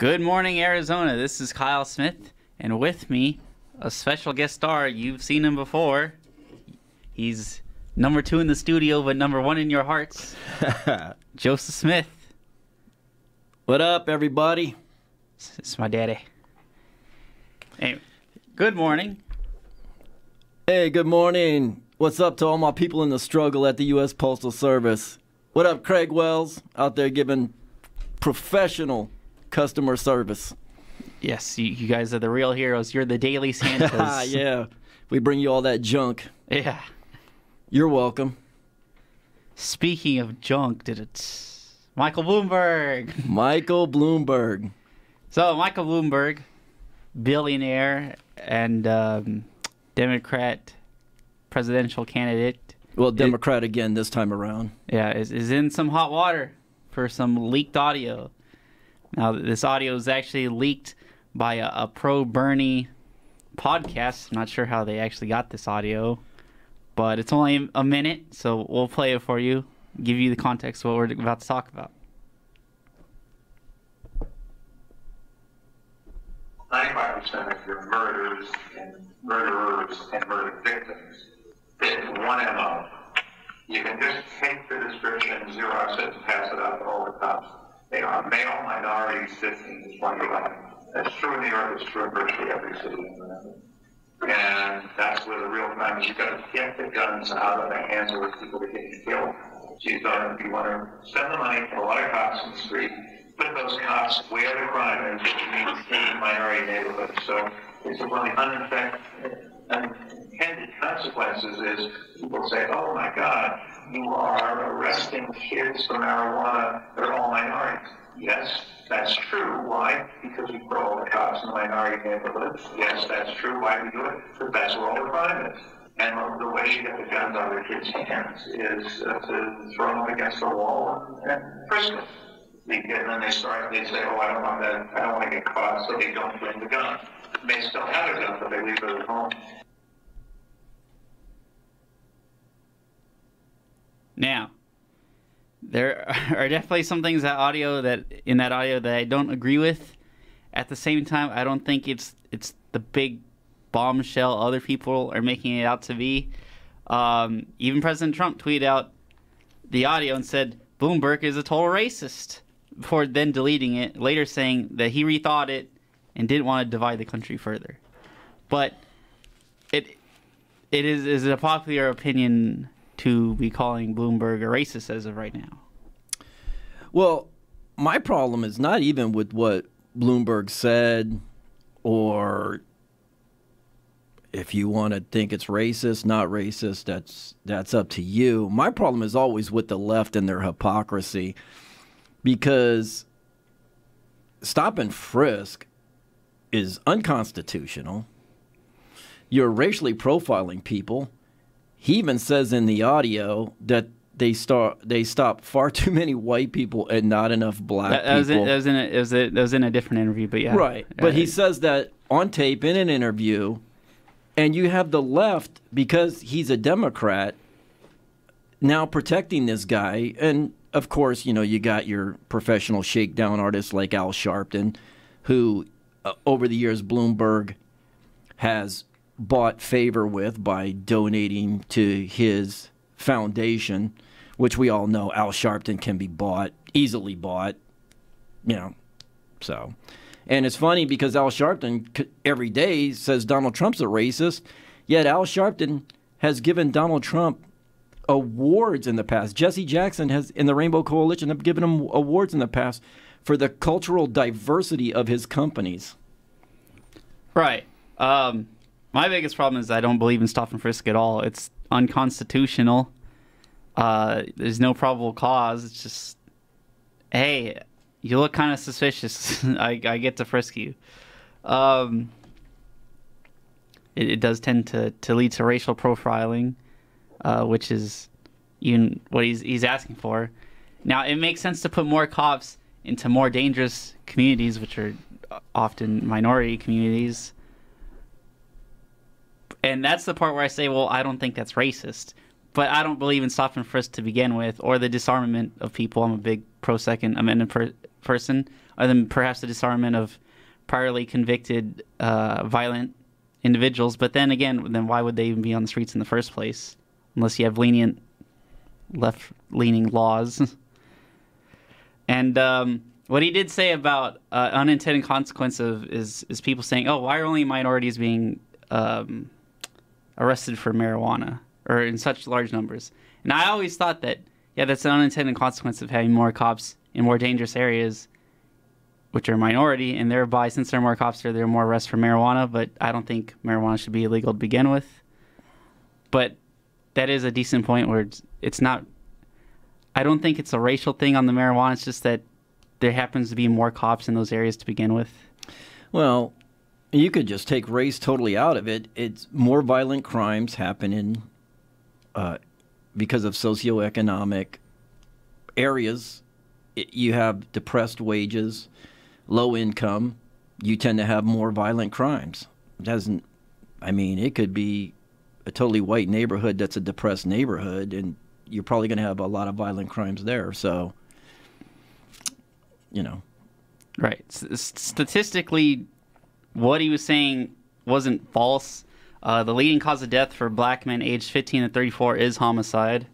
Good morning, Arizona. This is Kyle Smith, and with me, a special guest star. You've seen him before. He's number two in the studio, but number one in your hearts. Joseph Smith. What up, everybody? It's my daddy. Hey, good morning. Hey, good morning. What's up to all my people in the struggle at the U.S. Postal Service? What up, Craig Wells, out there giving professional customer service? Yes, you, you guys are the real heroes. You're the daily Santas. yeah, we bring you all that junk. Yeah. You're welcome. Speaking of junk, did it? Michael Bloomberg. Michael Bloomberg. So Michael Bloomberg, billionaire and um, Democrat presidential candidate. Well, Democrat it, again this time around. Yeah, is, is in some hot water for some leaked audio. Now, this audio is actually leaked by a, a pro Bernie podcast. I'm not sure how they actually got this audio, but it's only a minute, so we'll play it for you, give you the context of what we're about to talk about. 95% of your murders and murderers and murder victims fit one MO. You can just take the description, and Xerox it, and pass it out all the cops. They are male, minority, citizens, is what you. That's true in New York, it's true in virtually every city. And that's where the real crime is. You've got to get the guns out of the hands of people that get killed. So you, got you want to send the money to a lot of cops in the street, put those cops where the crime is, which means minority neighborhoods. So it's one of the unintended consequences is people say, oh my God, you are arresting kids for marijuana. They're all minorities. Yes, that's true. Why? Because we put all the cops in the minority neighborhoods. Yes, that's true. Why do we do it? Because that's where all the crime is. And the way you get the guns out of the kids' hands is uh, to throw them against the wall and, and frisk them. And then they start, they say, oh, I don't want that, I don't want to get caught, so they don't bring the gun. They may still have a gun, but they leave it at home. Now, there are definitely some things that audio that in that audio that I don't agree with. At the same time, I don't think it's it's the big bombshell other people are making it out to be. Um, even President Trump tweeted out the audio and said Bloomberg is a total racist before then deleting it, later saying that he rethought it and didn't want to divide the country further. But it it is is a popular opinion to be calling Bloomberg a racist as of right now. Well, my problem is not even with what Bloomberg said or if you want to think it's racist, not racist, that's that's up to you. My problem is always with the left and their hypocrisy because stop and frisk is unconstitutional. You're racially profiling people. He even says in the audio that they start they stop far too many white people and not enough black that, that was people. In, that was in a, it was a, that was in a different interview, but yeah, right. But he uh, says that on tape in an interview, and you have the left because he's a Democrat now protecting this guy, and of course, you know you got your professional shakedown artists like Al Sharpton, who uh, over the years Bloomberg has bought favor with by donating to his foundation, which we all know Al Sharpton can be bought, easily bought, you know. So, and it's funny because Al Sharpton every day says Donald Trump's a racist, yet Al Sharpton has given Donald Trump awards in the past. Jesse Jackson has, in the Rainbow Coalition, have given him awards in the past for the cultural diversity of his companies. Right. Um, my biggest problem is I don't believe in stop and frisk at all. It's unconstitutional. Uh, there's no probable cause. It's just, hey, you look kind of suspicious. I, I get to frisk you. Um, it, it, does tend to, to lead to racial profiling, uh, which is even what he's he's asking for. Now, it makes sense to put more cops into more dangerous communities, which are often minority communities. And that's the part where I say, well, I don't think that's racist. But I don't believe in stop and frisk to begin with, or the disarmament of people. I'm a big pro Second Amendment per- person, other then perhaps the disarmament of priorly convicted uh, violent individuals. But then again, then why would they even be on the streets in the first place, unless you have lenient left-leaning laws? and um, what he did say about uh, unintended consequences is is people saying, "Oh, why are only minorities being um, arrested for marijuana or in such large numbers?" And I always thought that, yeah, that's an unintended consequence of having more cops in more dangerous areas, which are minority, and thereby, since there are more cops there, there are more arrests for marijuana. But I don't think marijuana should be illegal to begin with. But that is a decent point where it's, it's not. I don't think it's a racial thing on the marijuana. It's just that there happens to be more cops in those areas to begin with. Well, you could just take race totally out of it. It's more violent crimes happen in uh, because of socioeconomic areas. It, you have depressed wages, low income. You tend to have more violent crimes. It doesn't. I mean, it could be a totally white neighborhood that's a depressed neighborhood, and you're probably going to have a lot of violent crimes there. So, you know. Right. S- statistically, what he was saying wasn't false. Uh, the leading cause of death for black men aged 15 to 34 is homicide.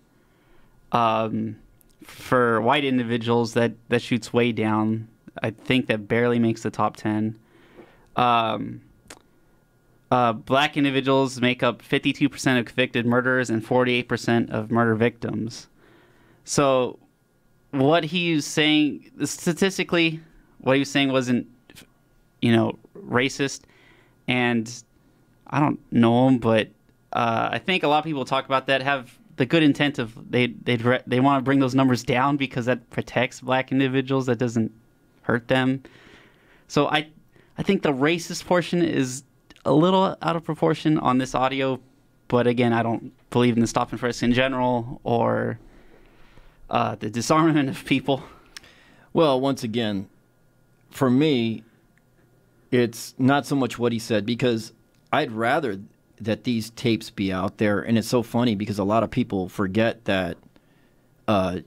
Um, for white individuals, that, that shoots way down. I think that barely makes the top 10. Um, uh, black individuals make up 52% of convicted murderers and 48% of murder victims. So, what he was saying, statistically, what he was saying wasn't, you know, racist. And I don't know him, but uh, I think a lot of people talk about that have the good intent of they they they want to bring those numbers down because that protects black individuals. That doesn't hurt them. So I I think the racist portion is a little out of proportion on this audio, but again, I don't believe in the stop and frisk in general or uh, the disarmament of people. Well, once again, for me, it's not so much what he said because I'd rather that these tapes be out there, and it's so funny because a lot of people forget that, uh,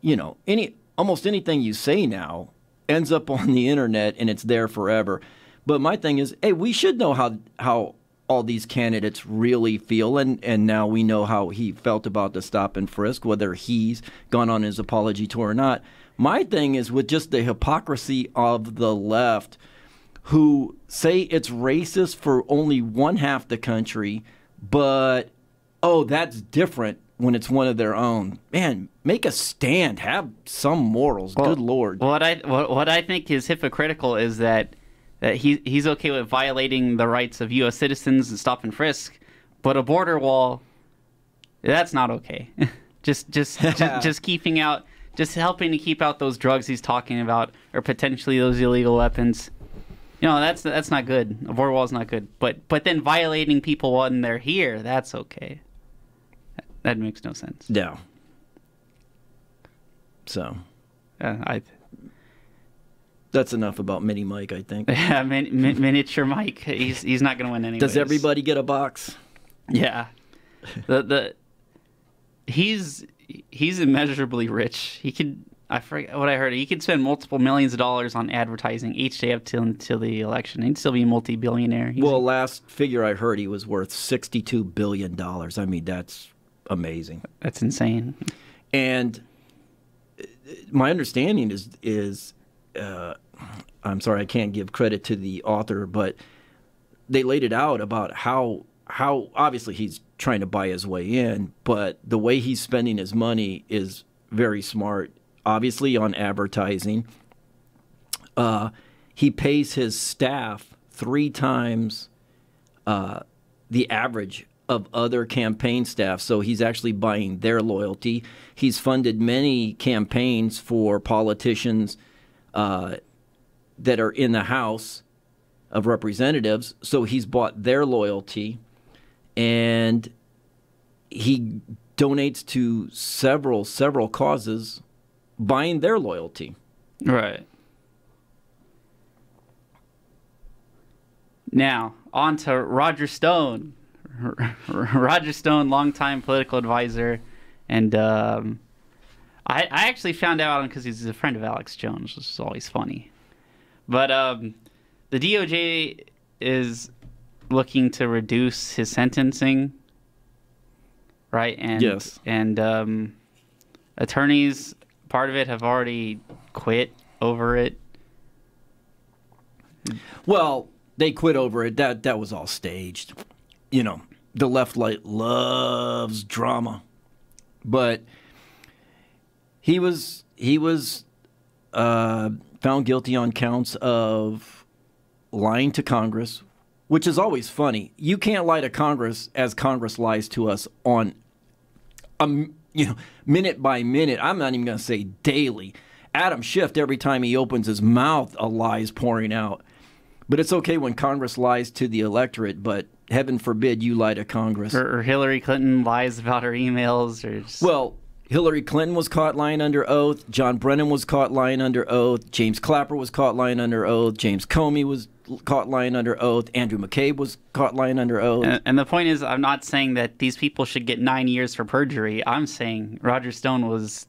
you know, any almost anything you say now ends up on the internet and it's there forever. But my thing is, hey, we should know how how all these candidates really feel, and and now we know how he felt about the stop and frisk, whether he's gone on his apology tour or not. My thing is with just the hypocrisy of the left, who say it's racist for only one half the country, but oh, that's different when it's one of their own. Man, make a stand. Have some morals. Well, Good lord. What I what, what I think is hypocritical is that that he he's okay with violating the rights of U.S. citizens and stop and frisk, but a border wall, that's not okay. just just just, just keeping out, just helping to keep out those drugs he's talking about, or potentially those illegal weapons. You know, that's that's not good. A border wall is not good. But but then violating people when they're here, that's okay. That makes no sense. Yeah. So. Uh, I that's enough about Mini Mike, I think. Yeah, min, min, miniature Mike. He's he's not going to win anyway. Does everybody get a box? Yeah. the the he's he's immeasurably rich. He could I forget what I heard. He could spend multiple millions of dollars on advertising each day up till until the election. He'd still be a multi-billionaire. He's well, last figure I heard, he was worth sixty-two billion dollars. I mean, that's amazing. That's insane. And uh, my understanding is is uh, I'm sorry, I can't give credit to the author, but they laid it out about how how obviously he's trying to buy his way in, but the way he's spending his money is very smart. Obviously, on advertising, uh, he pays his staff three times uh, the average of other campaign staff. So he's actually buying their loyalty. He's funded many campaigns for politicians uh, that are in the House of Representatives. So he's bought their loyalty and he donates to several, several causes buying their loyalty. Right. Now, on to Roger Stone. Roger Stone, longtime political advisor and um, I, I actually found out because he's a friend of Alex Jones, which is always funny. But um, the DOJ is looking to reduce his sentencing, right? And Yes. and um, attorneys, part of it, have already quit over it. Well, they quit over it. That that was all staged. You know, the left light loves drama, but he was he was uh, found guilty on counts of lying to Congress, which is always funny. You can't lie to Congress as Congress lies to us on a you know, minute by minute. I'm not even going to say daily. Adam Schiff, every time he opens his mouth, a lie is pouring out. But it's okay when Congress lies to the electorate, but heaven forbid you lie to Congress. Or, or Hillary Clinton lies about her emails, or just, Well, Hillary Clinton was caught lying under oath. John Brennan was caught lying under oath. James Clapper was caught lying under oath. James Comey was caught lying under oath. Andrew McCabe was caught lying under oath. And, and the point is, I'm not saying that these people should get nine years for perjury. I'm saying Roger Stone was,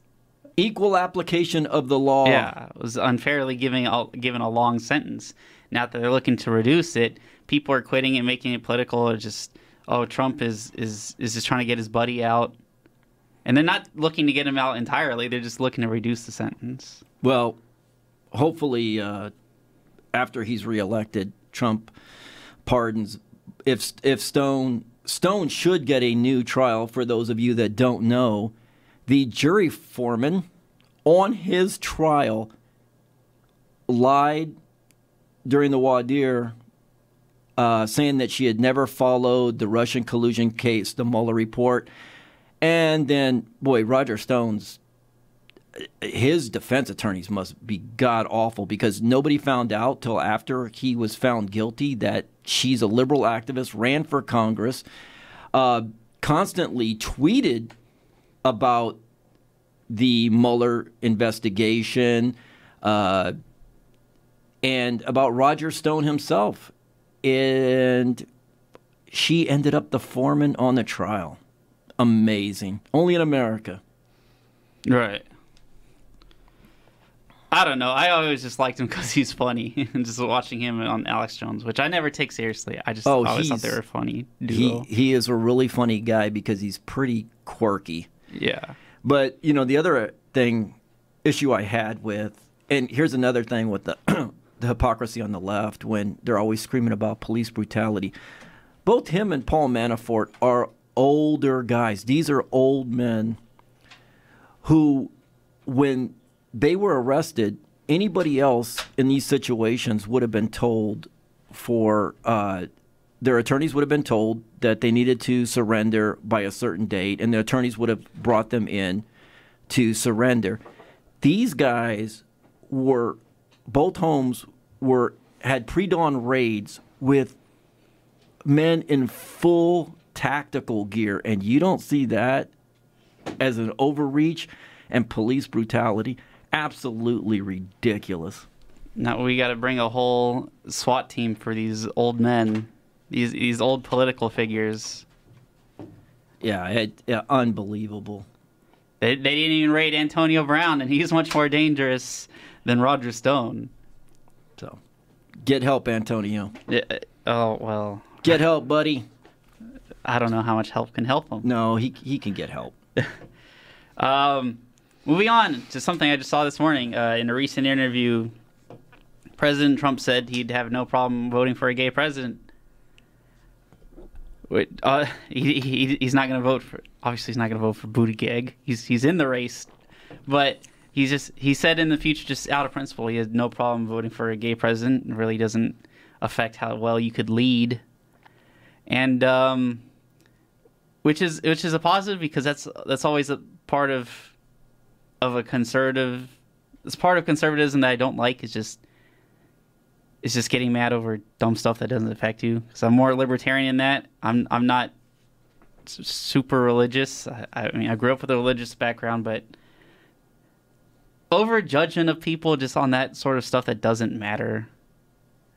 Equal application of the law. yeah, was unfairly giving a, given a long sentence. Now that they're looking to reduce it, people are quitting and making it political. Or just, oh, Trump is is is just trying to get his buddy out, and they're not looking to get him out entirely. They're just looking to reduce the sentence. Well, hopefully, uh, after he's reelected, Trump pardons. If if Stone Stone should get a new trial. For those of you that don't know, the jury foreman on his trial lied during the dire, uh, saying that she had never followed the Russian collusion case, the Mueller report, and then boy, Roger Stone's his defense attorneys must be god awful because nobody found out till after he was found guilty that she's a liberal activist, ran for Congress, uh, constantly tweeted about the Mueller investigation, uh, and about Roger Stone himself. And she ended up the foreman on the trial. Amazing. Only in America. Right. I don't know. I always just liked him because he's funny, and just watching him on Alex Jones, which I never take seriously. I just Oh, always thought they were funny He he is a really funny guy because he's pretty quirky. yeah. But you know, the other thing issue I had with, and here's another thing with the the hypocrisy on the left when they're always screaming about police brutality. Both him and Paul Manafort are older guys. These are old men who, when they were arrested, anybody else in these situations would have been told for uh, their attorneys would have been told that they needed to surrender by a certain date, and the attorneys would have brought them in to surrender. These guys were both homes were had pre-dawn raids with men in full tactical gear, and you don't see that as an overreach and police brutality. Absolutely ridiculous. Now we got to bring a whole SWAT team for these old men, these these old political figures. Yeah, it, yeah unbelievable. They, they didn't even raid Antonio Brown, and he's much more dangerous than Roger Stone. So, get help, Antonio. Yeah, uh, oh well, Get help, buddy. I don't know how much help can help him. No, he he can get help. Um, moving on to something I just saw this morning uh, in a recent interview. President Trump said he'd have no problem voting for a gay president. Wait, uh, he, he, he's not going to vote for. Obviously, he's not going to vote for Buttigieg. He's he's in the race, but he's just he said in the future, just out of principle, he has no problem voting for a gay president. It really doesn't affect how well you could lead, and um, which is which is a positive because that's that's always a part of of a conservative. It's part of conservatism that I don't like. Is just is just getting mad over dumb stuff that doesn't affect you. Because I'm more libertarian than that. I'm I'm not super religious. I, I mean, I grew up with a religious background, but over judgment of people just on that sort of stuff that doesn't matter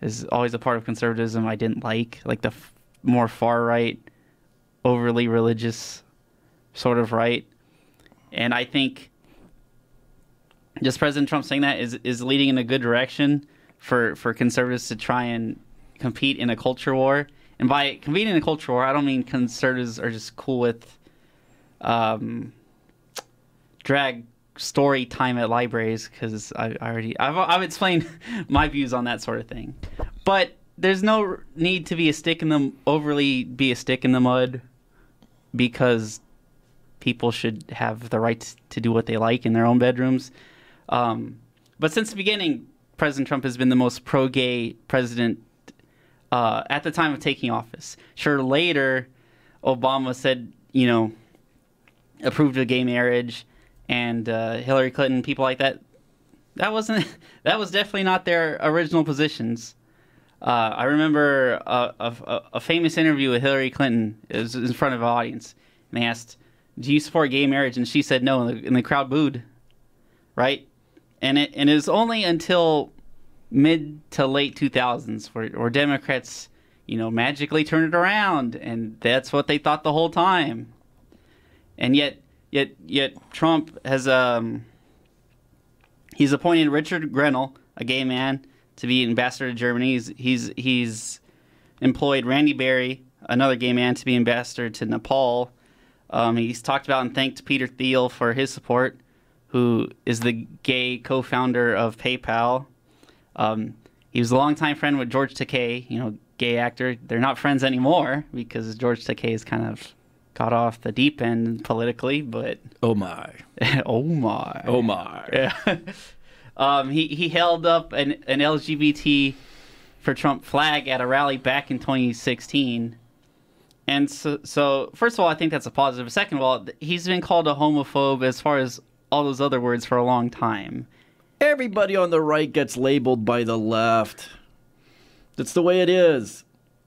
is always a part of conservatism I didn't like. Like the more far right, overly religious sort of right. And I think just President Trump saying that is is leading in a good direction for for conservatives to try and compete in a culture war. And by competing in a culture war, I don't mean conservatives are just cool with um, drag story time at libraries because I, I already I've I've explained my views on that sort of thing, but there's no need to be a stick in the overly be a stick in the mud because people should have the right to do what they like in their own bedrooms. Um, but since the beginning, President Trump has been the most pro-gay president uh, at the time of taking office. Sure, later Obama said, you know, approved of gay marriage, and uh, Hillary Clinton, people like that. That wasn't. That was definitely not their original positions. Uh, I remember a, a, a, famous interview with Hillary Clinton. It was in front of an audience, and they asked, "Do you support gay marriage?" And she said no, and the, and the crowd booed. Right, and it and it was only until mid to late 2000s where, where Democrats, you know, magically turned it around, and that's what they thought the whole time. And yet, yet, yet, Trump has um, he's appointed Richard Grenell, a gay man, to be ambassador to Germany. He's he's he's employed Randy Berry, another gay man, to be ambassador to Nepal. Um, he's talked about and thanked Peter Thiel for his support, who is the gay co-founder of PayPal. Um, he was a longtime friend with George Takei, you know, gay actor. They're not friends anymore because George Takei is kind of got off the deep end politically, but oh my, oh my, oh my, yeah. um, he he held up an an LGBT for Trump flag at a rally back in 2016. And so, so, first of all, I think that's a positive. Second of all, he's been called a homophobe as far as all those other words for a long time. Everybody on the right gets labeled by the left. That's the way it is.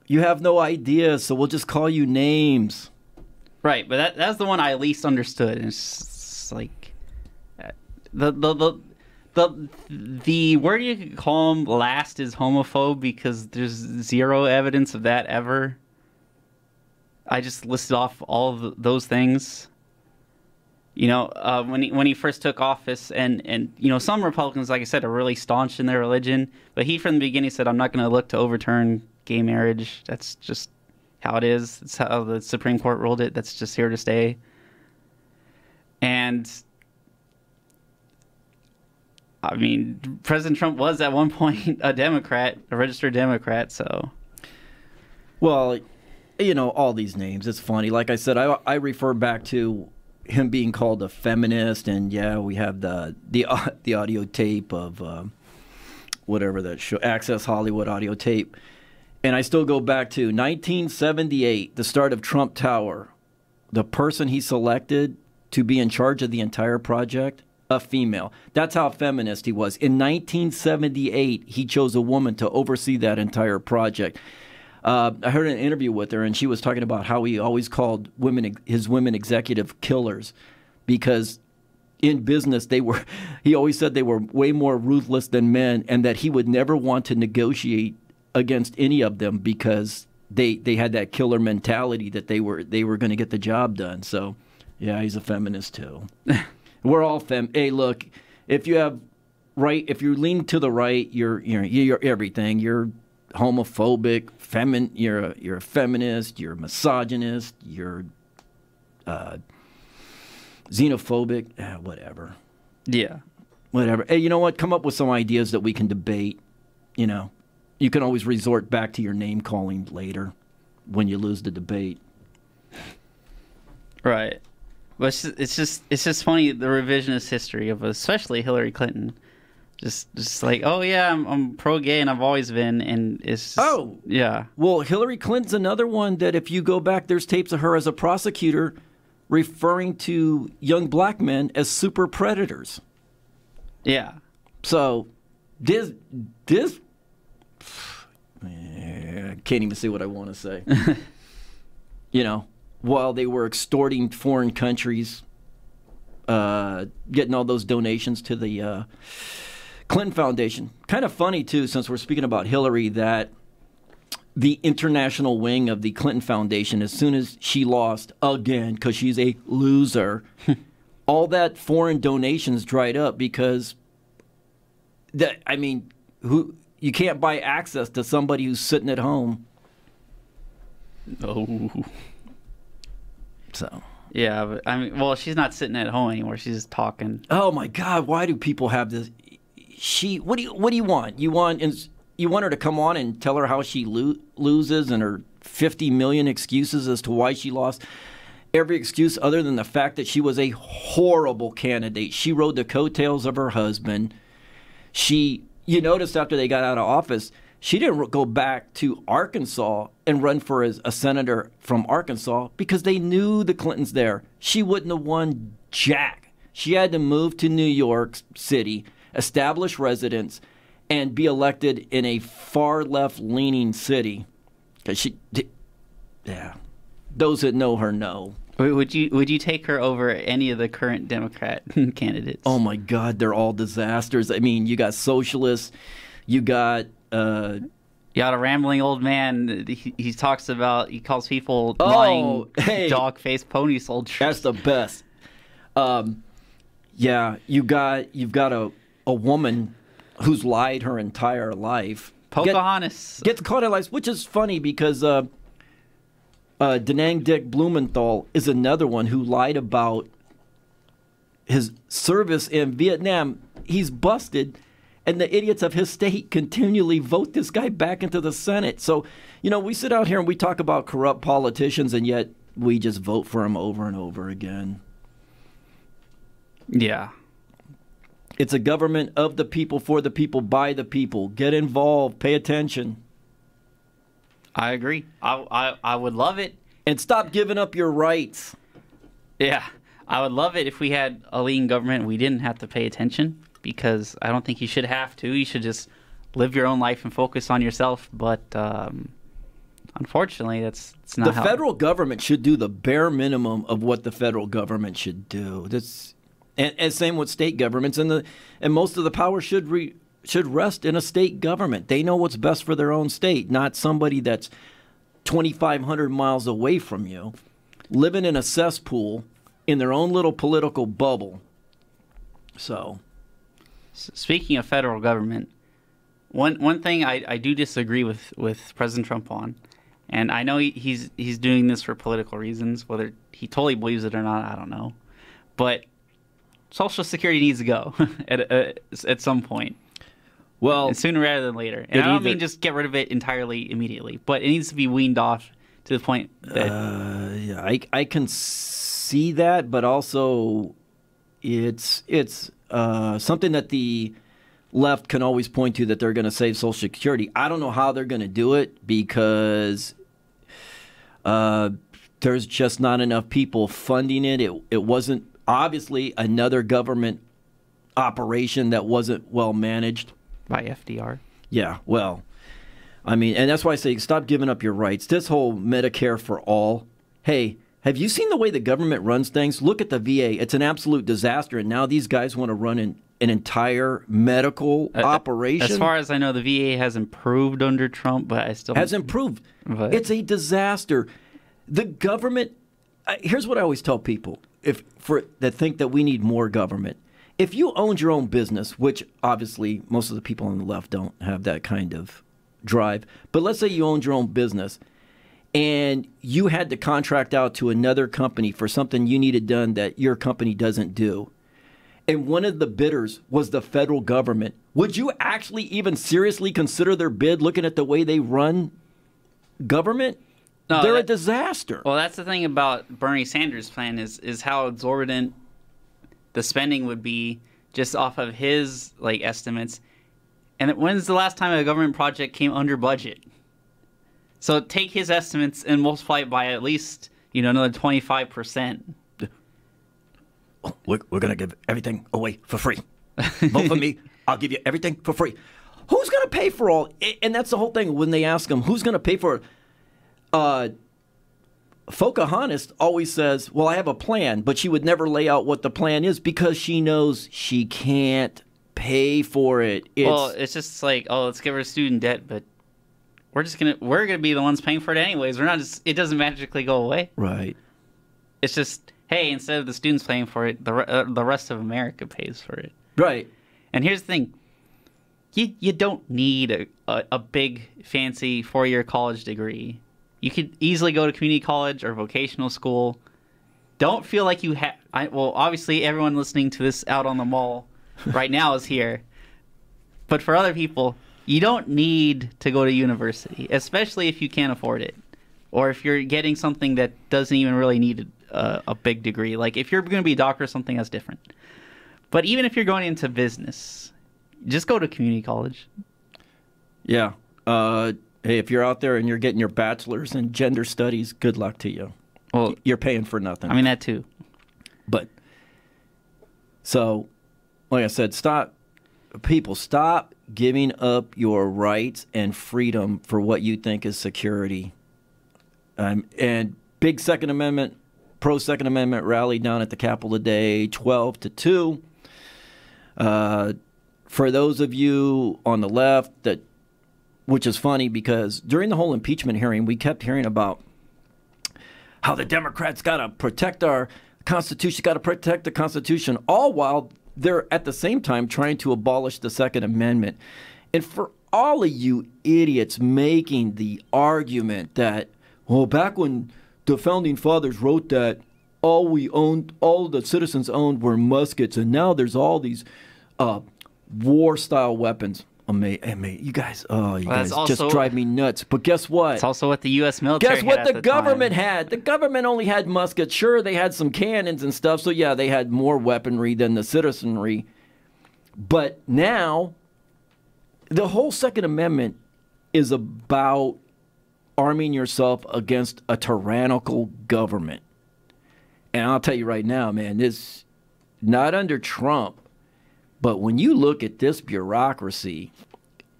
You have no idea, so we'll just call you names. Right, but that that's the one I least understood. It's, it's like uh, the the the the the word you call him last is homophobe because there's zero evidence of that ever. I just listed off all of those things. You know, uh, when he when he first took office, and and you know, some Republicans, like I said, are really staunch in their religion, but he from the beginning said, "I'm not going to look to overturn gay marriage. That's just how it is. It's how the Supreme Court ruled it. That's just here to stay." And I mean, President Trump was at one point a Democrat, a registered Democrat. So, well, you know, all these names. It's funny. Like I said, I I refer back to him being called a feminist, and yeah, we have the the uh, the audio tape of uh, whatever that show, Access Hollywood audio tape. And I still go back to 1978, the start of Trump Tower. The person he selected to be in charge of the entire project a female. That's how feminist he was. In 1978, he chose a woman to oversee that entire project. Uh, I heard an interview with her, and she was talking about how he always called women his women executive killers because in business they were. He always said they were way more ruthless than men, and that he would never want to negotiate against any of them because they they had that killer mentality that they were they were going to get the job done. So, yeah, he's a feminist too. We're all fem. Hey, look, if you have right, if you lean to the right, you're you're you're everything. You're homophobic, femin. You're a, you're a feminist. You're a misogynist. You're uh, xenophobic. Eh, whatever. yeah. Whatever. Hey, you know what? Come up with some ideas that we can debate. You know, you can always resort back to your name calling later when you lose the debate. Right. But it's just, it's just it's just funny the revisionist history of especially Hillary Clinton. Just just like oh yeah I'm, I'm pro gay and I've always been and it's just, Oh. yeah Well, Hillary Clinton's another one that if you go back, there's tapes of her as a prosecutor referring to young black men as super predators. yeah So this this I can't even see what I want to say. you know, while they were extorting foreign countries, uh, getting all those donations to the uh, Clinton Foundation. Kind of funny too, since we're speaking about Hillary, that the international wing of the Clinton Foundation, as soon as she lost again, because she's a loser, all that foreign donations dried up because that I mean, who you can't buy access to somebody who's sitting at home. Oh. So, Yeah, but I mean, well, she's not sitting at home anymore. She's just talking. oh my God, why do people have this? She, what do you, what do you want? You want, you want her to come on and tell her how she lo- loses and her 50 million excuses as to why she lost. Every excuse other than the fact that she was a horrible candidate. She rode the coattails of her husband. She, you noticed after they got out of office, she didn't go back to Arkansas and run for as a senator from Arkansas because they knew the Clintons there. She wouldn't have won jack. She had to move to New York City, establish residence, and be elected in a far left leaning city. Because she, di- yeah, those that know her know. Would you would you take her over any of the current Democrat candidates? Oh my God, they're all disasters. I mean, you got socialists, you got. Uh, You got a rambling old man. He, he talks about he calls people Oh, lying hey. dog faced pony soldiers. That's the best. Um, yeah, you got you've got a a woman who's lied her entire life. Get- Pocahontas. gets caught in lies, which is funny because uh, uh, Da Nang Dick Blumenthal is another one who lied about his service in Vietnam. He's busted, and the idiots of his state continually vote this guy back into the Senate. So, you know, we sit out here and we talk about corrupt politicians, and yet we just vote for him over and over again. yeah. It's a government of the people, for the people, by the people. Get involved, pay attention, I agree. I, I I would love it. and stop giving up your rights. Yeah, I would love it if we had a lean government. and We didn't have to pay attention because I don't think you should have to. You should just live your own life and focus on yourself. But um, unfortunately, that's, that's not the federal government should do the bare minimum of what the federal government should do. That's and, and same with state governments, and the and most of the power should re, should rest in a state government. They know what's best for their own state, not somebody that's twenty five hundred miles away from you, living in a cesspool in their own little political bubble. So, Speaking of federal government, one one thing I, I do disagree with, with President Trump on, and I know he, he's he's doing this for political reasons. Whether he totally believes it or not, I don't know. But Social Security needs to go at uh, at some point, well, and sooner rather than later. And I don't either- mean just get rid of it entirely immediately, but it needs to be weaned off to the point that Uh, yeah, I I can see that, but also it's it's uh, something that the left can always point to that they're going to save Social Security. I don't know how they're going to do it because uh, there's just not enough people funding it. It it wasn't obviously another government operation that wasn't well managed. by FDR. Yeah, well, I mean, and that's why I say stop giving up your rights. This whole Medicare for all. Hey, have you seen the way the government runs things? Look at the VA. It's an absolute disaster, and now these guys want to run an, an entire medical Uh, operation. As far as I know, the VA has improved under Trump, but I still has improved. But- It's a disaster. The government. I- Here's what I always tell people: if for that think that we need more government. If you owned your own business, which obviously most of the people on the left don't have that kind of drive, but let's say you owned your own business and you had to contract out to another company for something you needed done that your company doesn't do, and one of the bidders was the federal government, would you actually even seriously consider their bid looking at the way they run government? No, They're a disaster. Well, that's the thing about Bernie Sanders' plan is is how exorbitant the spending would be just off of his like estimates. And when's the last time a government project came under budget? So take his estimates and multiply it by at least you know another twenty five percent. we're, we're going to give everything away for free. Vote for me. I'll give you everything for free. Who's going to pay for all? And that's the whole thing. When they ask them, who's going to pay for it? Uh, Pocahontas always says, Well, I have a plan, but she would never lay out what the plan is because she knows she can't pay for it. It's, well, it's just like oh, let's give her student debt, but we're just gonna we're gonna be the ones paying for it anyways. We're not just it doesn't magically go away. right. It's just hey, instead of the students paying for it, the uh, the rest of America pays for it. Right. And here's the thing: you you don't need a, a, a big fancy four year college degree. You could easily go to community college or vocational school. Don't feel like you have. I well, obviously, everyone listening to this out on the mall right now is here. But for other people, you don't need to go to university, especially if you can't afford it, or if you're getting something that doesn't even really need a, a big degree. Like if you're going to be a doctor or something, that's different. But even if you're going into business, just go to community college. Yeah. Uh, hey, if you're out there and you're getting your bachelor's in gender studies, good luck to you. Well, You're paying for nothing. I mean that too. But so, like I said, stop. People, stop giving up your rights and freedom for what you think is security. Um, and big Second Amendment, pro Second Amendment rally down at the Capitol today, twelve to two. Uh, for those of you on the left that, which is funny because during the whole impeachment hearing, we kept hearing about how the Democrats got to protect our Constitution, got to protect the Constitution, all while they're at the same time trying to abolish the Second Amendment. And for all of you idiots making the argument that, well, back when the founding fathers wrote that all we owned, all the citizens owned were muskets, and now there's all these uh, war style weapons. Amazing. You guys, oh, you Well, guys just drive me nuts. But guess what? It's also what the U.S. military. Guess what the, time. government had? The government only had muskets. Sure, they had some cannons and stuff. So yeah, they had more weaponry than the citizenry. But now, the whole Second Amendment is about arming yourself against a tyrannical government. And I'll tell you right now, man, this not under Trump, but when you look at this bureaucracy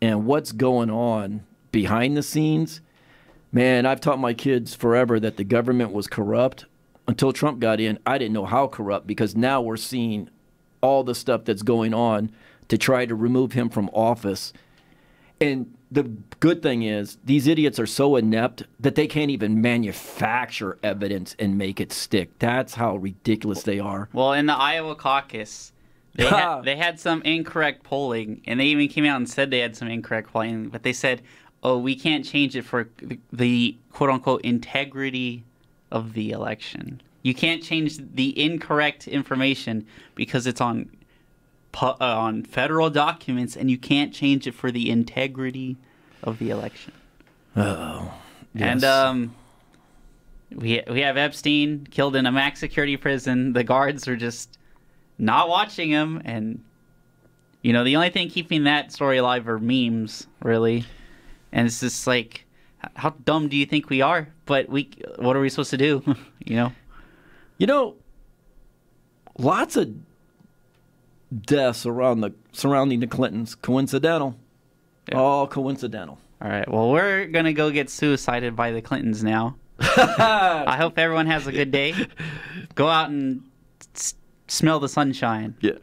and what's going on behind the scenes, man, I've taught my kids forever that the government was corrupt. Until Trump got in, I didn't know how corrupt because now we're seeing all the stuff that's going on to try to remove him from office. And the good thing is, these idiots are so inept that they can't even manufacture evidence and make it stick. That's how ridiculous they are. Well, in the Iowa caucus, they had, they had some incorrect polling, and they even came out and said they had some incorrect polling. But they said, "Oh, we can't change it for the, the quote unquote integrity of the election. You can't change the incorrect information because it's on pu- uh, on federal documents, and you can't change it for the integrity of the election." Oh. And Yes. um, we we have Epstein killed in a max security prison. The guards are just not watching him, and you know the only thing keeping that story alive are memes, really. And it's just like, how dumb do you think we are? But we, what are we supposed to do? you know? You know, lots of deaths around the surrounding the Clintons coincidental. Yeah. All coincidental. All right. Well, we're gonna go get suicided by the Clintons now. I hope everyone has a good day. Go out and smell the sunshine, Yeah.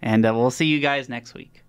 and uh, we'll see you guys next week.